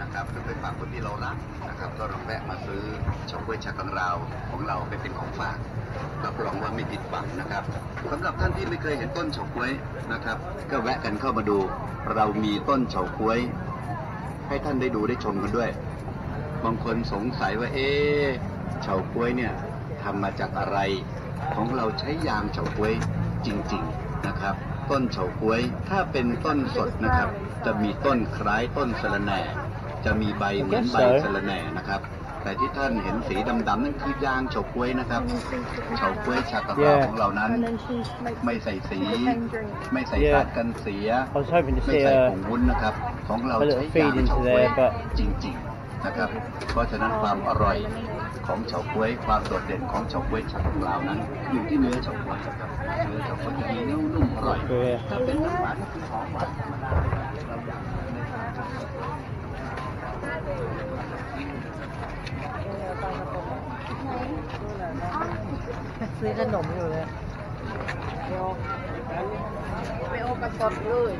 นะครับหรือไปฝากคนที่เรารักนะครับ ก็ลองแวะมาซื้อเฉาก๊วยชากังราวของเราไปเป็นของฝากรับรองว่าไม่ผิดหวังนะครับสำหรับท่านที่ไม่เคยเห็นต้นเฉาก๊วยนะครับ ก็แวะกันเข้ามาดู เรามีต้นเฉาก๊วย ให้ท่านได้ดูได้ชมกันด้วย บางคนสงสัยว่าเอ๊เฉาก๊วยเนี่ยทำมาจากอะไร ของเราใช้ยางเฉาก๊วยจริง ๆนะครับ ต้นเฉาก๊วยถ้าเป็นต้นสดนะครับ จะมีต้นคล้ายต้นสะระแหน่ จะมีใบเหมือนใบสะระแหน่นะครับ แต่ที่ท่านเห็นสีดำๆนั่นคือยางเฉาก๊วยนะครับเฉาก๊วยชากะลาของเรานั้น ไม่ใส่สี ไม่ใส่สารกันเสีย I was hoping to ไม่ see ใส่ a ผงวุ้นนะครับ ของเรา a little ใช้ feed ยาง into เฉาก๊วย there, but จริงๆนะครับ เพราะฉะนั้นความอร่อยของเฉาก๊วยความโดดเด่นของเฉาก๊วยชาของเรานั้น อยู่ที่เนื้อเฉาก๊วยนะครับเนื้อเฉาก๊วยจะมีนุ่มๆอร่อยเกลือถ้าเป็นน้ำหวานก็คือหอมหวานธรรมดาเราอยากใน ซื้อขนมอยู่เลยไปโอกระสดเลย